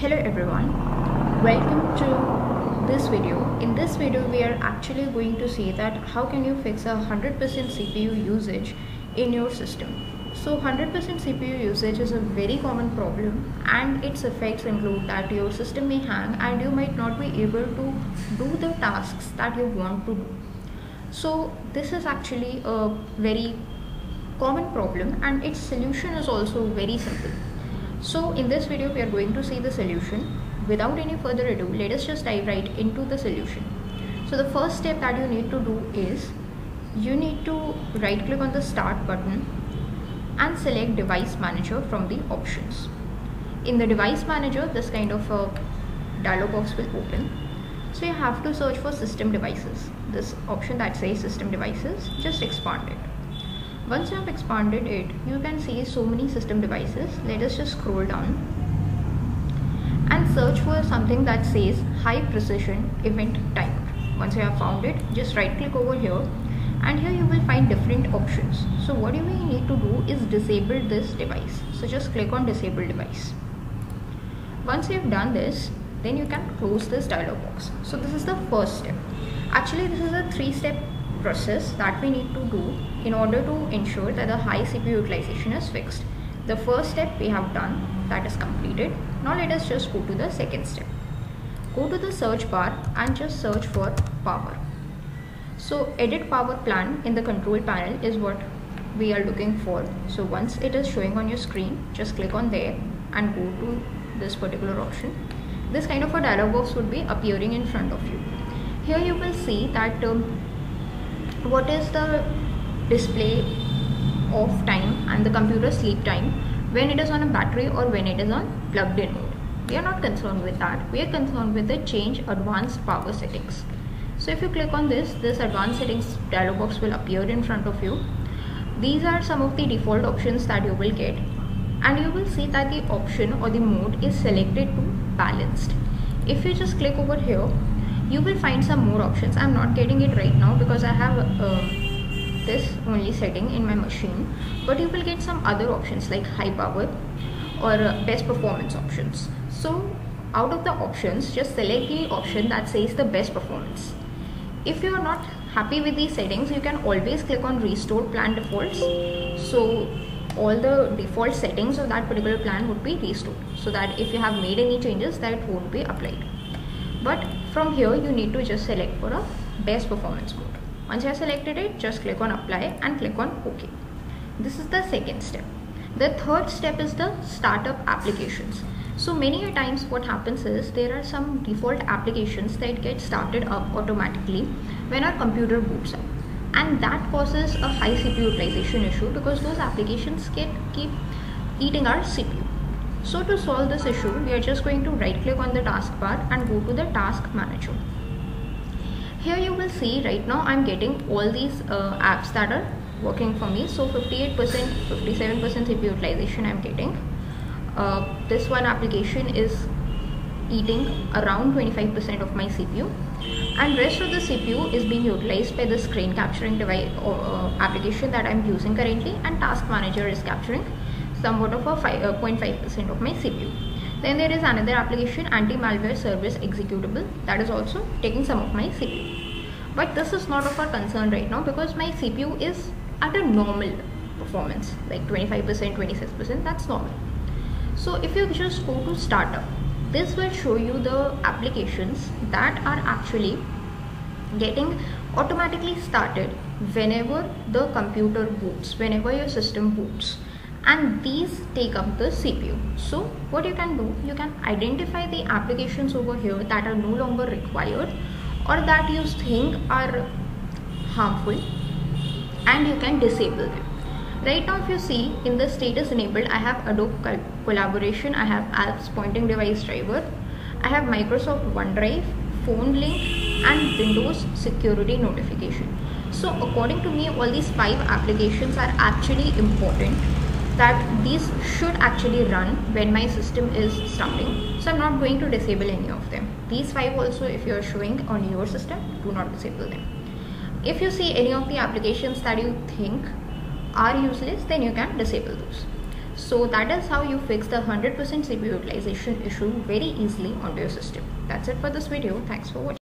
Hello everyone, welcome to this video. In this video we are actually going to see that how can you fix a 100% CPU usage in your system. So 100% CPU usage is a very common problem and its effects include that your system may hang and you might not be able to do the tasks that you want to do. So this is actually a very common problem and its solution is also very simple. So in this video we are going to see the solution. Without any further ado, let us just dive right into the solution. So the first step that you need to do is you need to right click on the start button and select device manager from the options. In the device manager this kind of a dialog box will open. So you have to search for system devices. This option that says system devices just expand it once you have expanded it you can see so many system devices. Let us just scroll down and search for something that says high precision event timer once you have found it just right click over here and here you will find different options. So what you may need to do is disable this device. So just click on disable device. Once you have done this then you can close this dialog box. So this is the first step. Actually this is a three step process that we need to do in order to ensure that the high CPU utilization is fixed. The first step we have done that is completed. Now let us just go to the second step. Go to the search bar and just search for power. So edit power plan in the control panel is what we are looking for. So once it is showing on your screen, just click on there and go to this particular option. This kind of a dialog box would be appearing in front of you. Here you will see that um, what is the display of time and the computer sleep time when it is on a battery or when it is on plugged in mode? We are not concerned with that. We are concerned with the change advanced power settings. So if you click on this this advanced settings dialog box will appear in front of you. These are some of the default options that you will get. And you will see that the option or the mode is selected to balanced. If you just click over here you will find some more options. I'm not getting it right now because i have uh, this only setting in my machine. But you will get some other options like high power or uh, best performance options. So out of the options just select the option that says the best performance. If you are not happy with these settings you can always click on restore plan defaults. So all the default settings of that particular plan would be restored so that if you have made any changes that won't be applied but from here you need to just select for a best performance mode once you have selected it just click on apply and click on ok. This is the second step. The third step is the startup applications. So many a times what happens is there are some default applications that get started up automatically when our computer boots up. And that causes a high CPU utilization issue because those applications get keep eating our CPU so to solve this issue, we are just going to right click on the taskbar and go to the task manager. Here you will see right now I'm getting all these uh, apps that are working for me. So 58%, 57% CPU utilization I'm getting. Uh, this one application is eating around 25% of my CPU and rest of the CPU is being utilized by the screen capturing device uh, application that I'm using currently and task manager is capturing somewhat of a 0.5% uh, of my CPU. Then there is another application anti-malware service executable that is also taking some of my CPU. But this is not of our concern right now because my CPU is at a normal performance like 25%, 26% that's normal. So if you just go to startup, this will show you the applications that are actually getting automatically started whenever the computer boots, whenever your system boots and these take up the CPU. So what you can do, you can identify the applications over here that are no longer required or that you think are harmful and you can disable them. Right now if you see in the status enabled, I have Adobe collaboration, I have Alps pointing device driver, I have Microsoft OneDrive, phone link and Windows security notification. So according to me, all these five applications are actually important that these should actually run when my system is starting so i'm not going to disable any of them these five also if you're showing on your system do not disable them if you see any of the applications that you think are useless then you can disable those so that is how you fix the 100% CPU utilization issue very easily onto your system. That's it for this video. Thanks for watching.